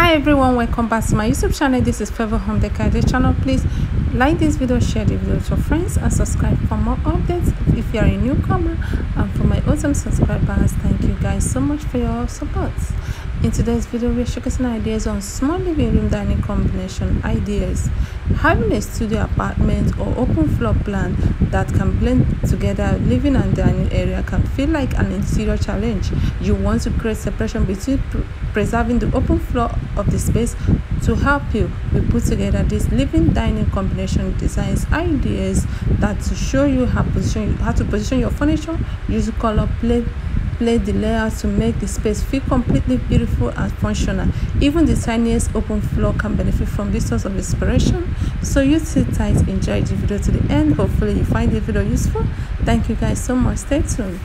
hi everyone. Welcome back to my youtube channel. This is Favour home this channel. Please like this video share the video with your friends and subscribe for more updates. If you are a newcomer and for my awesome subscribers thank you guys so much for your support in today's video we're showcasing ideas on small living room dining combination ideas. Having a studio apartment or open floor plan that can blend together living and dining area can feel like an interior challenge. You want to create separation between preserving the open floor of the space to help you. We put together this living dining combination designs ideas that to show you how position how to position your furniture use color play play the layout to make the space feel completely beautiful and functional. Even the tiniest open floor can benefit from this source of inspiration. So you sit tight enjoy the video to the end. Hopefully you find the video useful. Thank you guys so much. Stay tuned